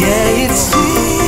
Yeah, it's sweet.